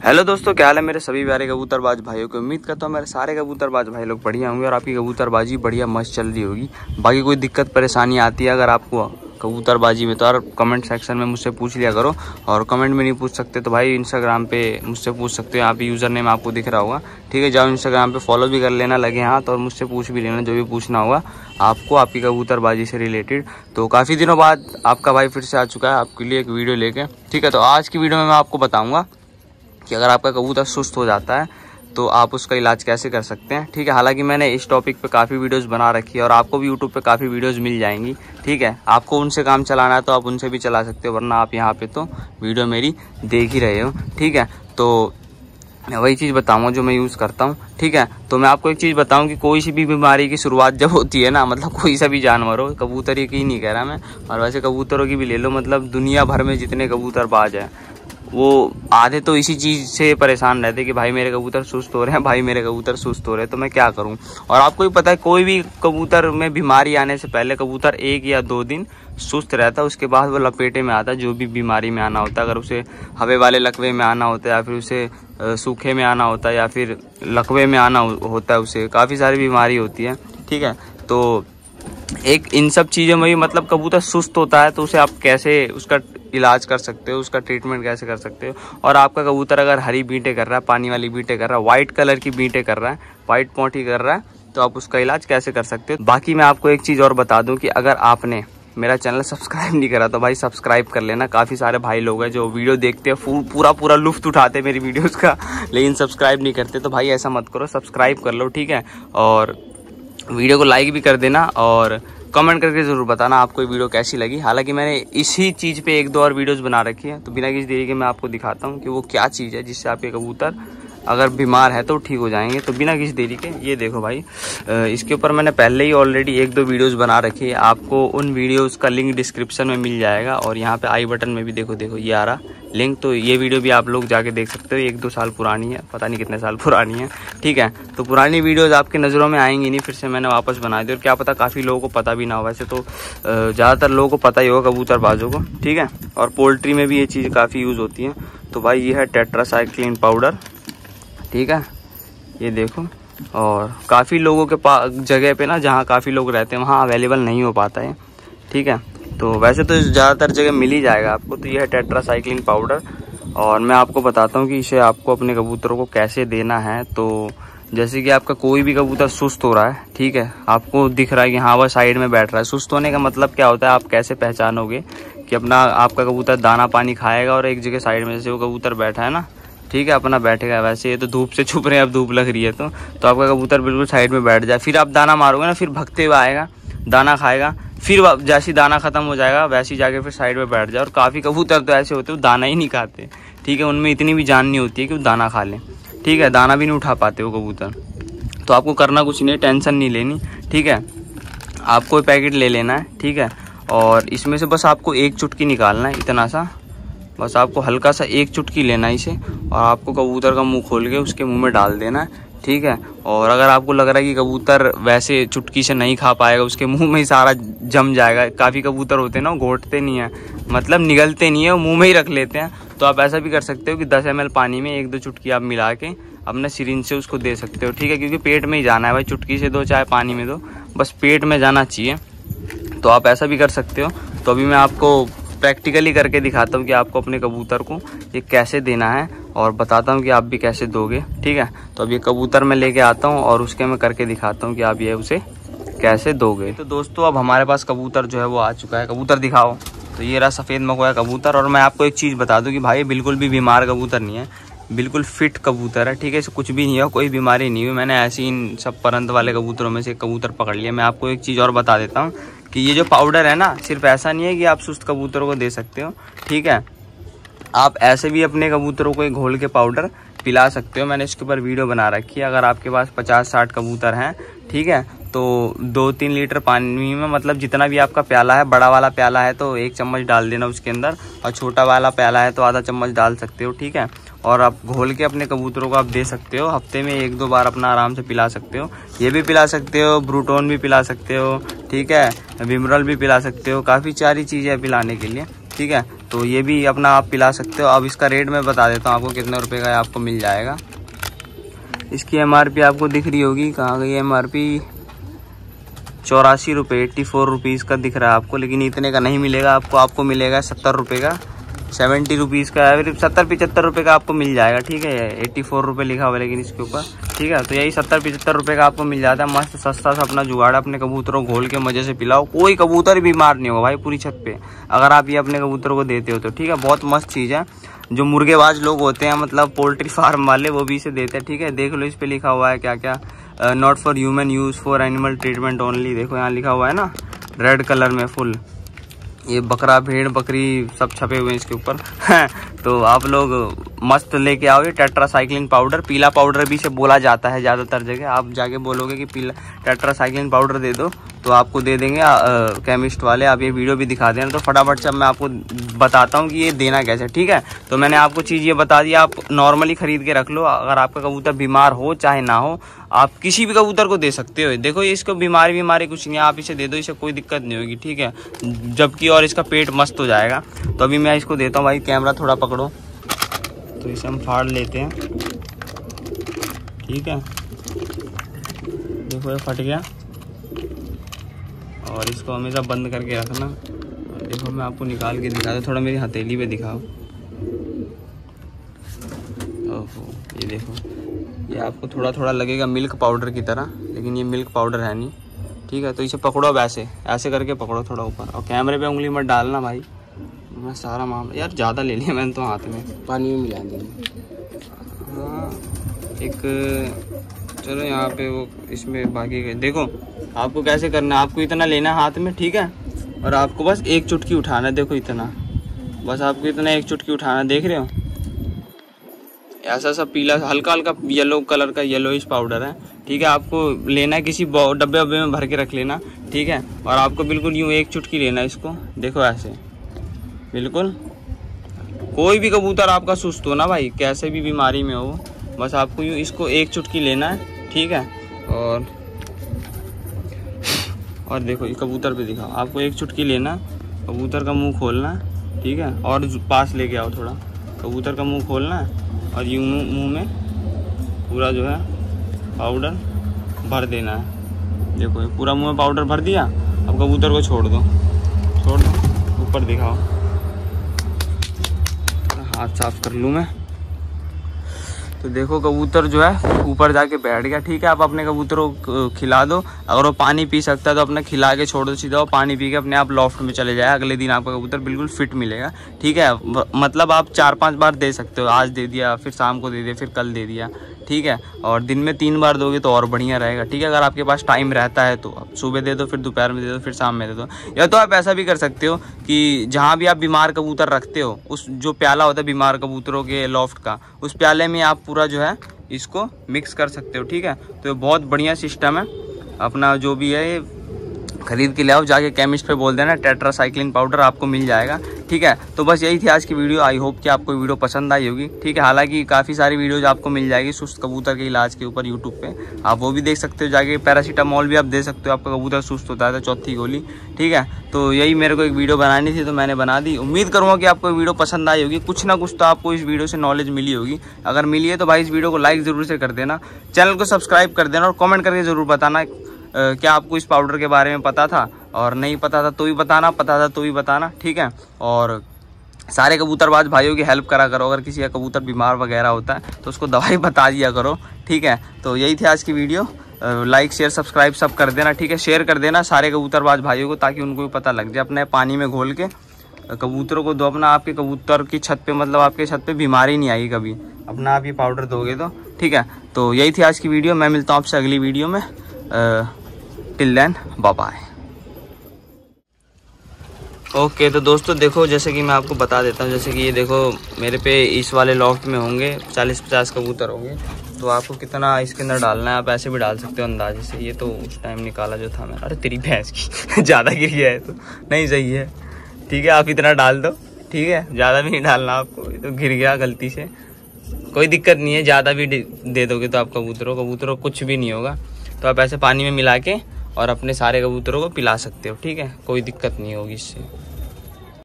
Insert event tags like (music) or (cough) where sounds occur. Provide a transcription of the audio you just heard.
Hello दोस्तों, क्या हाल है मेरे सभी प्यारे कबूतरबाज भाइयों को? उम्मीद करता हूँ मेरे सारे कबूतरबाज भाई लोग बढ़िया होंगे और आपकी कबूतरबाजी बढ़िया मस्त चल रही होगी। बाकी कोई दिक्कत, परेशानी आती है अगर आपको कबूतरबाजी में तो यार कमेंट सेक्शन में मुझसे पूछ लिया करो। और कमेंट में नहीं पूछ सकते तो भाई इंस्टाग्राम पे मुझसे पूछ सकते हो, यहाँ पे यूज़र नेम आपको दिख रहा होगा। ठीक है, जाओ इंस्टाग्राम पे फॉलो भी कर लेना, लगे हाथ, और मुझसे पूछ भी लेना, जो भी पूछना होगा, आपको आपकी कबूतरबाजी से रिलेटेड तो काफ़ी दिनों बाद आपका भाई फिर से आ चुका है, आपके लिए एक वीडियो लेके। ठीक है तो आज की वीडियो में मैं आपको बताऊँगा कि अगर आपका कबूतर सुस्त हो जाता है तो आप उसका इलाज कैसे कर सकते हैं? ठीक है, हालाँकि मैंने इस टॉपिक पे काफ़ी वीडियोस बना रखी है और आपको भी यूट्यूब पे काफ़ी वीडियोस मिल जाएँगी। ठीक है, आपको उनसे काम चलाना है तो आप उनसे भी चला सकते हो, वरना आप यहाँ पे तो वीडियो मेरी देख ही रहे हो। ठीक है तो मैं वही चीज़ बताऊँगा जो मैं यूज़ करता हूँ। ठीक है तो मैं आपको एक चीज़ बताऊँ कि कोई सी भी बीमारी की शुरुआत जब होती है ना मतलब कोई सा भी जानवर हो, कबूतर की नहीं कह रहा मैं, और वैसे कबूतरों की भी ले लो मतलब दुनिया भर में जितने कबूतर बाज हैं वो आधे तो इसी चीज़ से परेशान रहते कि भाई मेरे कबूतर सुस्त हो रहे हैं, भाई मेरे कबूतर सुस्त हो रहे हैं तो मैं क्या करूँ? और आपको भी पता है, कोई भी कबूतर में बीमारी आने से पहले कबूतर एक या दो दिन सुस्त रहता है, उसके बाद वो लपेटे में आता है, जो भी बीमारी में आना होता है, अगर उसे हवे वाले लकवे में आना होता है, या फिर उसे सूखे में आना होता है, या फिर लकवे में आना होता है उसे, काफ़ी सारी बीमारी होती है, ठीक है? तो एक इन सब चीज़ों में भी मतलब कबूतर सुस्त होता है तो उसे आप कैसे उसका इलाज कर सकते हो, उसका ट्रीटमेंट कैसे कर सकते हो? और आपका कबूतर अगर हरी बीटें कर रहा है, पानी वाली बीटें कर रहा है व्हाइट कलर की बीटें कर रहा है व्हाइट पोटी कर रहा है तो आप उसका इलाज कैसे कर सकते हो? बाकी मैं आपको एक चीज़ और बता दूँ कि अगर आपने मेरा चैनल सब्सक्राइब नहीं करा तो भाई सब्सक्राइब कर लेना। काफ़ी सारे भाई लोग हैं जो वीडियो देखते हैं पूरा पूरा लुफ्त उठाते हैं मेरी वीडियोस का, लेकिन सब्सक्राइब नहीं करते तो भाई ऐसा मत करो सब्सक्राइब कर लो, ठीक है? और वीडियो को लाइक भी कर देना, और कमेंट करके ज़रूर बताना आपको ये वीडियो कैसी लगी। हालाँकि मैंने इसी चीज़ पे एक दो और वीडियोस बना रखी है तो बिना किसी देरी के मैं आपको दिखाता हूँ कि वो क्या चीज़ है जिससे आपके कबूतर अगर बीमार है तो ठीक हो जाएँगे। तो बिना किसी देरी के ये देखो भाई इसके ऊपर मैंने पहले ही ऑलरेडी एक दो वीडियोस बना रखी है। आपको उन वीडियोस का लिंक डिस्क्रिप्शन में मिल जाएगा और यहाँ पे आई बटन में भी देखो देखो, ये आ रहा। लिंक तो ये वीडियो भी आप लोग जाके देख सकते हो। एक दो साल पुरानी है, पता नहीं कितने साल पुरानी है। ठीक है तो पुरानी वीडियोज़ आपके नज़रों में आएँगी नहीं, फिर से मैंने वापस बना दी। और क्या पता काफ़ी लोगों को पता भी ना हो वैसे तो ज़्यादातर लोगों को पता ही होगा कबूतरबाजों को। ठीक है, और पोल्ट्री में भी ये चीज़ काफ़ी यूज़ होती है। तो भाई ये है टेट्रासाइक्लिन पाउडर। ठीक है, ये देखो। और काफ़ी लोगों के पास जगह पे ना जहाँ काफ़ी लोग रहते हैं, वहाँ अवेलेबल नहीं हो पाता है। ठीक है तो वैसे तो ज़्यादातर जगह मिल ही जाएगा आपको तो ये है टेट्रासाइक्लिन पाउडर। और मैं आपको बताता हूँ कि इसे आपको अपने कबूतरों को कैसे देना है। तो जैसे कि आपका कोई भी कबूतर सुस्त हो रहा है, ठीक है, आपको दिख रहा है कि हाँ वह साइड में बैठ रहा है। सुस्त होने का मतलब क्या होता है, आप कैसे पहचानोगे कि अपना आपका कबूतर दाना पानी खाएगा और एक जगह साइड में जैसे वो कबूतर बैठा है ना, ठीक है, अपना बैठेगा। वैसे ये तो धूप से छुप रहे हैं, अब धूप लग रही है तो तो आपका कबूतर बिल्कुल साइड में बैठ जाए। फिर आप दाना मारोगे ना, फिर भगते हुए आएगा, दाना खाएगा। फिर जैसी दाना खत्म हो जाएगा, वैसे जाके फिर साइड में बैठ जाए। और काफ़ी कबूतर तो ऐसे होते हैं दाना ही नहीं खाते। ठीक है, उनमें इतनी भी जान नहीं होती है कि वो दाना खा लें। ठीक है, दाना भी नहीं उठा पाते वो कबूतर। तो आपको करना कुछ नहीं, टेंशन नहीं लेनी। ठीक है, आपको पैकेट ले लेना है। ठीक है, और इसमें से बस आपको एक चुटकी निकालना है, इतना सा। बस आपको हल्का सा एक चुटकी लेना है इसे, और आपको कबूतर का मुँह खोल के उसके मुँह में डाल देना है। ठीक है? और अगर आपको लग रहा है कि कबूतर वैसे चुटकी से नहीं खा पाएगा, उसके मुँह में ही सारा जम जाएगा। काफ़ी कबूतर होते हैं ना घोटते नहीं है। मतलब निगलते नहीं है मुँह में ही रख लेते हैं। तो आप ऐसा भी कर सकते हो कि 10 एम पानी में एक दो चुटकी आप मिला के अपने सिरिंज से उसको दे सकते हो। ठीक है? क्योंकि पेट में ही जाना है भाई, चुटकी से दो, चाहे पानी में दो। बस पेट में जाना चाहिए। तो आप ऐसा भी कर सकते हो। तो अभी मैं आपको प्रैक्टिकली करके दिखाता हूँ कि आपको अपने कबूतर को ये कैसे देना है। और बताता हूँ कि आप भी कैसे दोगे, ठीक है? तो अब ये कबूतर मैं लेके आता हूँ और उसके मैं करके दिखाता हूँ कि आप ये उसे कैसे दोगे। तो दोस्तों, अब हमारे पास कबूतर जो है वो आ चुका है। कबूतर दिखाओ। तो ये रहा सफ़ेद मकोया कबूतर और मैं आपको एक चीज़ बता दूँ कि भाई बिल्कुल भी बीमार कबूतर नहीं है। बिल्कुल फिट कबूतर है, ठीक है? इसे कुछ भी नहीं है, कोई बीमारी नहीं हुई। मैंने ऐसे इन सब परंत वाले कबूतरों में से कबूतर पकड़ लिया। मैं आपको एक चीज़ और बता देता हूँ कि ये जो पाउडर है ना, सिर्फ़ ऐसा नहीं है कि आप सुस्त कबूतरों को दे सकते हो, ठीक है? आप ऐसे भी अपने कबूतरों को घोल के पाउडर पिला सकते हो। मैंने इसके ऊपर वीडियो बना रखी है। अगर आपके पास पचास साठ कबूतर हैं, ठीक है तो दो तीन लीटर पानी में मतलब जितना भी आपका प्याला है, बड़ा वाला प्याला है तो एक चम्मच डाल देना उसके अंदर और छोटा वाला प्याला है तो आधा चम्मच डाल सकते हो, ठीक है। और आप घोल के अपने कबूतरों को आप दे सकते हो। हफ़्ते में एक दो बार अपना आराम से पिला सकते हो। ये भी पिला सकते हो, ब्रूटोन भी पिला सकते हो, ठीक है, विमरल भी पिला सकते हो। काफ़ी सारी चीज़ें पिलाने के लिए। ठीक है? तो ये भी अपना आप पिला सकते हो। अब इसका रेट मैं बता देता हूँ आपको कितने रुपए का आपको मिल जाएगा। इसकी एमआरपी आपको दिख रही होगी। कहाँ गई एम आर पी चौरासी रुपये एट्टी फोर रुपीज़ का दिख रहा है आपको, लेकिन इतने का नहीं मिलेगा। आपको आपको मिलेगा सत्तर रुपये का। सेवेंटी रुपीज़ का है सत्तर पिचहत्तर रुपये का आपको मिल जाएगा, ठीक है? एट्टी फोर रुपये लिखा हुआ लेकिन इसके ऊपर, ठीक है? तो यही सत्तर पिचहत्तर रुपये का आपको मिल जाता है, मस्त सस्ता सा अपना जुगाड़ अपने कबूतरों घोल के मज़े से पिलाओ, कोई कबूतर बीमार नहीं होगा भाई, पूरी छत पे, अगर आप ये अपने कबूतरों को देते हो तो ठीक है? बहुत मस्त चीज़ है, जो मुर्गेबाज लोग होते हैं मतलब पोल्ट्री फार्म वाले, वो भी इसे देते हैं, ठीक है? देख लो इस पर लिखा हुआ है क्या क्या not for human use for animal treatment only देखो यहाँ लिखा हुआ है ना रेड कलर में फुल ये बकरा भेड़ बकरी सब छपे हुए हैं इसके ऊपर। (laughs) तो आप लोग मस्त लेके आओगे टेट्रासाइक्लिन पाउडर। पीला पाउडर भी से बोला जाता है ज़्यादातर जगह। आप जाके बोलोगे कि पीला टेट्रासाइक्लिन पाउडर दे दो तो आपको दे देंगे केमिस्ट वाले। आप ये वीडियो भी दिखा देना तो फटाफट से मैं आपको बताता हूँ कि ये देना कैसे ठीक है? तो मैंने आपको चीज़ ये बता दी, आप नॉर्मली खरीद के रख लो। अगर आपका कबूतर बीमार हो, चाहे ना हो, आप किसी भी कबूतर को दे सकते हो। देखो इसको बीमारी बीमारी कुछ नहीं आप इसे दे दो, इसे कोई दिक्कत नहीं होगी, ठीक है? जबकि और इसका पेट मस्त हो जाएगा। तो अभी मैं इसको देता हूँ, भाई, कैमरा थोड़ा तो इसे हम फाड़ लेते हैं। ठीक है? देखो, ये फट गया। और इसको हमेशा बंद करके रखना। देखो, मैं आपको निकाल के दिखा दूँ। थोड़ा मेरी हथेली पे दिखाओ। ओहो, ये देखो। ये आपको थोड़ा थोड़ा लगेगा मिल्क पाउडर की तरह, लेकिन ये मिल्क पाउडर है नहीं। ठीक है तो इसे पकड़ो वैसे। ऐसे करके पकड़ो थोड़ा ऊपर। और कैमरे पे उंगली मत डालना भाई। मैं सारा मामला यार, ज़्यादा ले लिया मैंने तो हाथ में। पानी में मिला देंगे हाँ एक, चलो यहाँ पे वो इसमें बाकी देखो, आपको कैसे करना है? आपको इतना लेना हाथ में, ठीक है? और आपको बस एक चुटकी उठाना है, देखो इतना। बस आपको इतना एक चुटकी उठाना देख रहे हो? ऐसा सा पीला, हल्का हल्का येलो कलर का येलोइश पाउडर है। ठीक है, आपको लेना है किसी डब्बे वब्बे में भर के रख लेना। ठीक है, और आपको बिल्कुल यूँ एक चुटकी लेना है इसको। देखो ऐसे। बिल्कुल। कोई भी कबूतर आपका सुस्त हो ना भाई, कैसे भी बीमारी में हो, बस आपको यूँ इसको एक चुटकी लेना है, ठीक है? और और देखो, ये कबूतर पे दिखाओ। आपको एक चुटकी लेना कबूतर का मुँह खोलना ठीक है? और पास लेके आओ थोड़ा। कबूतर का मुँह खोलना और यूँ मुँह में पूरा जो है पाउडर भर देना है। देखो, ये पूरा मुँह में पाउडर भर दिया, अब कबूतर को छोड़ दो। छोड़ दो, ऊपर दिखाओ। हाथ साफ़ कर लूँ मैं। तो देखो कबूतर जो है, ऊपर जाके बैठ गया। ठीक है, आप अपने कबूतर को खिला दो। अगर वो पानी पी सकता है तो अपना खिला के छोड़ दो, सीधा वो पानी पी के अपने आप लॉफ्ट में चले जाए। अगले दिन आपका कबूतर बिल्कुल फिट मिलेगा। ठीक है मतलब आप चार पाँच बार दे सकते हो। आज दे दिया, फिर शाम को दे दिया, फिर कल दे दिया। ठीक है? और दिन में तीन बार दोगे तो और बढ़िया रहेगा, ठीक है? अगर आपके पास टाइम रहता है तो। आप सुबह दे दो, फिर दोपहर में दे दो, फिर शाम में दे दो। या तो आप ऐसा भी कर सकते हो कि जहाँ भी आप बीमार कबूतर रखते हो, उस जो प्याला होता है बीमार कबूतरों के लॉफ्ट का, उस प्याले में आप पूरा जो है इसको मिक्स कर सकते हो, ठीक है? तो बहुत बढ़िया सिस्टम है। अपना जो भी है खरीद के ले आओ, जाके केमिस्ट पे बोल देना टेट्रासाइक्लिन पाउडर आपको मिल जाएगा। ठीक है? तो बस यही थी आज की वीडियो। आई होप कि आपको वीडियो पसंद आई होगी। ठीक है? हालाँकि काफ़ी सारी वीडियोज़ आपको मिल जाएगी सुस्त कबूतर के इलाज के ऊपर यूट्यूब पे। आप वो भी देख सकते हो जाके। पैरासीटामॉल भी आप दे सकते हो। आपका कबूतर सुस्त होता है तो चौथी गोली। ठीक है? तो यही मेरे को एक वीडियो बनानी थी तो मैंने बना दी। उम्मीद करूँगा कि आपको वीडियो पसंद आई होगी। कुछ ना कुछ तो आपको इस वीडियो से नॉलेज मिली होगी। अगर मिली है तो भाई इस वीडियो को लाइक ज़रूर से कर देना। चैनल को सब्सक्राइब कर देना और कॉमेंट करके ज़रूर बताना क्या आपको इस पाउडर के बारे में पता था। और नहीं पता था तो भी बताना, पता था तो भी बताना, ठीक है? और सारे कबूतरबाज भाइयों की हेल्प करा करो, अगर किसी का कबूतर बीमार वगैरह होता है तो उसको दवाई (laughs) बता दिया करो, ठीक है? तो यही थी आज की वीडियो लाइक शेयर सब्सक्राइब सब कर देना, ठीक है? शेयर कर देना सारे कबूतरबाज भाइयों को, ताकि उनको भी पता लग जाए अपने पानी में घोल के। कबूतरों को दो अपना, आपके कबूतर की छत पे मतलब आपके छत पे बीमारी नहीं आएगी कभी। अपना आप ये पाउडर दोगे तो ठीक है? तो यही थी आज की वीडियो मैं मिलता हूँ आपसे अगली वीडियो में। Till then bye okay okay, तो दोस्तों देखो जैसे कि मैं आपको बता देता हूँ जैसे कि ये देखो मेरे पे इस वाले लॉफ्ट में होंगे चालीस पचास कबूतर होंगे तो आपको कितना इसके अंदर डालना है आप ऐसे भी डाल सकते हो अंदाजे से ये तो उस टाइम निकाला जो था मैं अरे तेरी भैंस की (laughs) ज़्यादा गिर गया है तो। नहीं सही है। ठीक है आप इतना डाल दो ठीक है ज़्यादा भी नहीं डालना आपको तो गिर गया गलती से। कोई दिक्कत नहीं है ज़्यादा भी दे दोगे तो आप कबूतरों कबूतरों कुछ भी नहीं होगा तो आप ऐसे पानी में मिला के और अपने सारे कबूतरों को पिला सकते हो, ठीक है? कोई दिक्कत नहीं होगी इससे।